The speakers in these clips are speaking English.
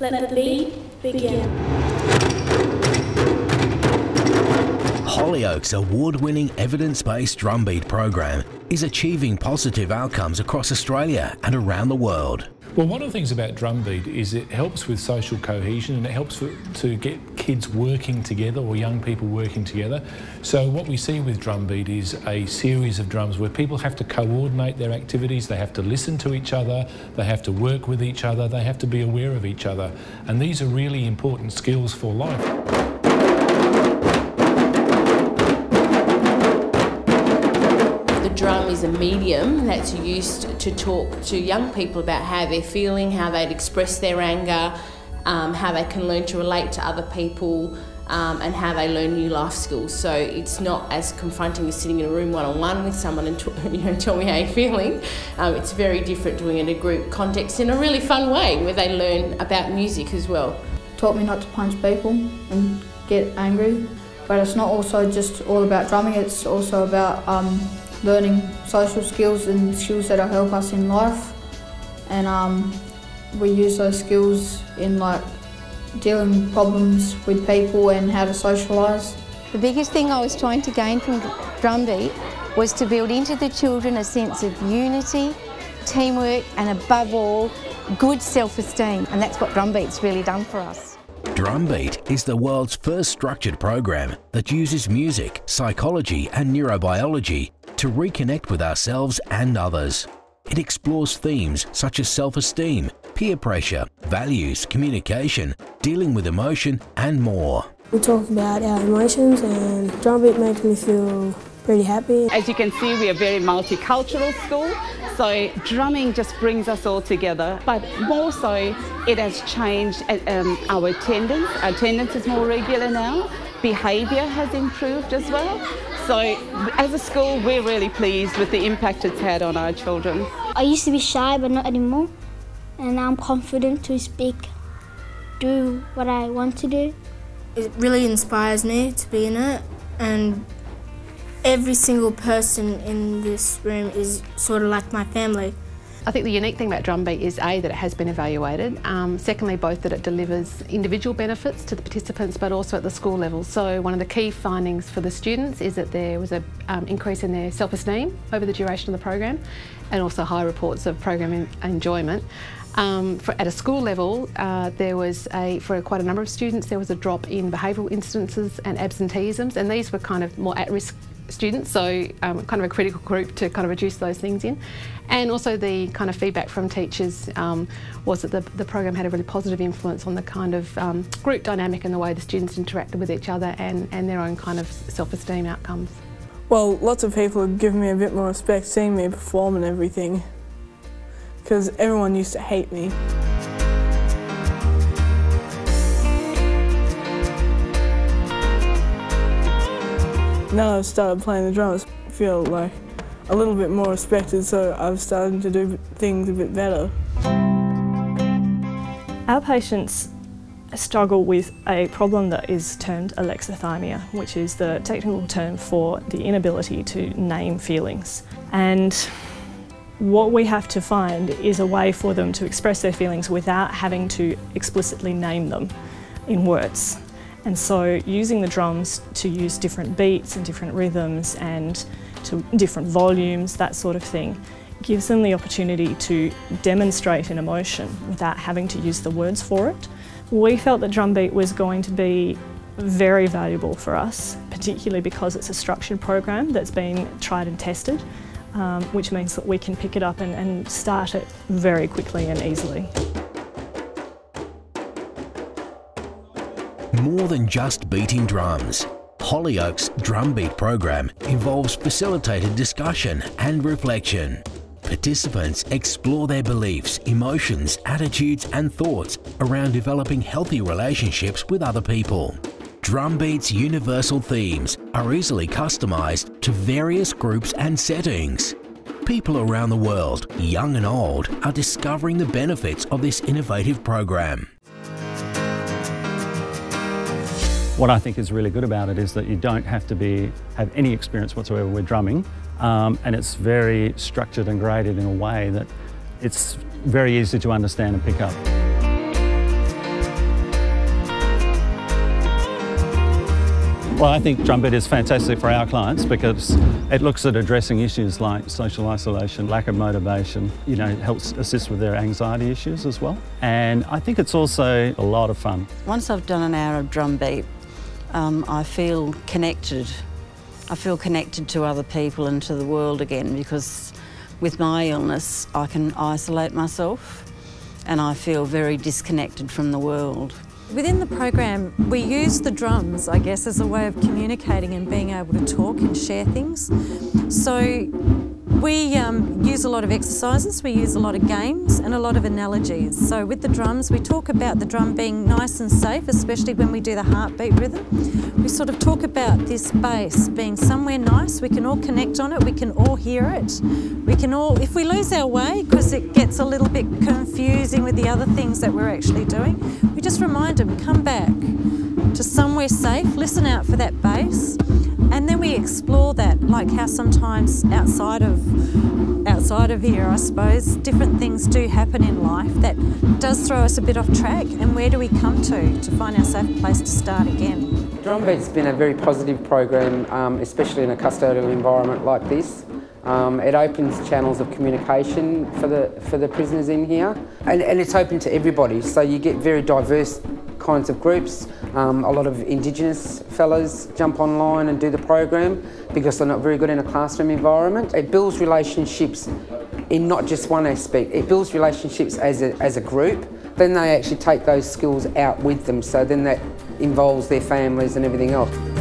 Let the beat begin. Holyoake's award-winning evidence-based drumbeat program is achieving positive outcomes across Australia and around the world. Well, one of the things about drumbeat is it helps with social cohesion and it helps for, to get kids working together or young people working together. So what we see with drumbeat is a series of drums where people have to coordinate their activities, they have to listen to each other, they have to work with each other, they have to be aware of each other. And these are really important skills for life. Is a medium that's used to talk to young people about how they're feeling, how they'd express their anger, um, how they can learn to relate to other people, um, and how they learn new life skills. So it's not as confronting as sitting in a room one on one with someone and you know tell me how you're feeling. Um, it's very different doing it in a group context in a really fun way where they learn about music as well. Taught me not to punch people and get angry, but it's not also just all about drumming. It's also about um, learning social skills and skills that'll help us in life. And um, we use those skills in like dealing with problems with people and how to socialise. The biggest thing I was trying to gain from Drumbeat was to build into the children a sense of unity, teamwork and above all, good self-esteem and that's what Drumbeat's really done for us. Drumbeat is the world's first structured program that uses music, psychology and neurobiology to reconnect with ourselves and others. It explores themes such as self-esteem, peer pressure, values, communication, dealing with emotion and more. We talk about our emotions and drumbeat makes me feel pretty happy. As you can see, we are a very multicultural school, so drumming just brings us all together. But more so, it has changed um, our attendance. Our attendance is more regular now. Behaviour has improved as well. So as a school, we're really pleased with the impact it's had on our children. I used to be shy, but not anymore. And now I'm confident to speak, do what I want to do. It really inspires me to be in it and every single person in this room is sort of like my family. I think the unique thing about Drumbeat is A, that it has been evaluated, um, secondly, both that it delivers individual benefits to the participants but also at the school level. So one of the key findings for the students is that there was an um, increase in their self-esteem over the duration of the program and also high reports of program enjoyment. Um, for, at a school level, uh, there was a, for quite a number of students, there was a drop in behavioural incidences and absenteeisms, and these were kind of more at-risk students, so um, kind of a critical group to kind of reduce those things in. And also the kind of feedback from teachers um, was that the, the program had a really positive influence on the kind of um, group dynamic and the way the students interacted with each other and, and their own kind of self-esteem outcomes. Well, lots of people have given me a bit more respect seeing me perform and everything because everyone used to hate me. Now I've started playing the drums, I feel like a little bit more respected, so I've started to do things a bit better. Our patients struggle with a problem that is termed alexithymia, which is the technical term for the inability to name feelings. And what we have to find is a way for them to express their feelings without having to explicitly name them in words. And so using the drums to use different beats and different rhythms and to different volumes, that sort of thing, gives them the opportunity to demonstrate an emotion without having to use the words for it. We felt that Drumbeat was going to be very valuable for us, particularly because it's a structured program that's been tried and tested, um, which means that we can pick it up and, and start it very quickly and easily. More than just beating drums, Holyoake's Drumbeat program involves facilitated discussion and reflection. Participants explore their beliefs, emotions, attitudes and thoughts around developing healthy relationships with other people. Drumbeat's universal themes are easily customised to various groups and settings. People around the world, young and old, are discovering the benefits of this innovative program. What I think is really good about it is that you don't have to be have any experience whatsoever with drumming, um, and it's very structured and graded in a way that it's very easy to understand and pick up. Well, I think Drumbeat is fantastic for our clients because it looks at addressing issues like social isolation, lack of motivation, you know, helps assist with their anxiety issues as well. And I think it's also a lot of fun. Once I've done an hour of drumbeat um, I feel connected. I feel connected to other people and to the world again because with my illness I can isolate myself and I feel very disconnected from the world. Within the program, we use the drums, I guess, as a way of communicating and being able to talk and share things. So we um, use a lot of exercises, we use a lot of games and a lot of analogies. So with the drums, we talk about the drum being nice and safe, especially when we do the heartbeat rhythm. We sort of talk about this bass being somewhere nice, we can all connect on it, we can all hear it. We can all, if we lose our way, because it gets a little bit confusing with the other things that we're actually doing, we just remind them, come back to somewhere safe, listen out for that bass, and then we explore like how sometimes outside of outside of here, I suppose, different things do happen in life that does throw us a bit off track. And where do we come to to find our safe place to start again? Drumbeat's been a very positive program, um, especially in a custodial environment like this. Um, it opens channels of communication for the for the prisoners in here, and, and it's open to everybody. So you get very diverse kinds of groups. Um, a lot of Indigenous fellows jump online and do the program because they're not very good in a classroom environment. It builds relationships in not just one aspect, it builds relationships as a, as a group. Then they actually take those skills out with them, so then that involves their families and everything else.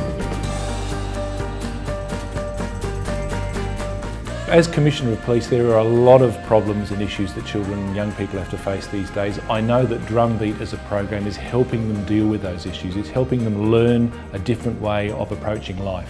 As Commissioner of Police, there are a lot of problems and issues that children and young people have to face these days. I know that Drumbeat as a program is helping them deal with those issues. It's helping them learn a different way of approaching life.